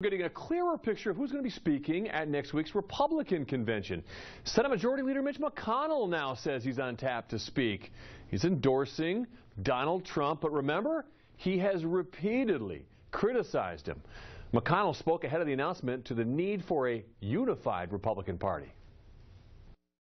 We're Getting a clearer picture of who's going to be speaking at next week's Republican convention. Senate Majority Leader Mitch McConnell now says he's on tap to speak. He's endorsing Donald Trump, but remember, he has repeatedly criticized him. McConnell spoke ahead of the announcement to the need for a unified Republican Party.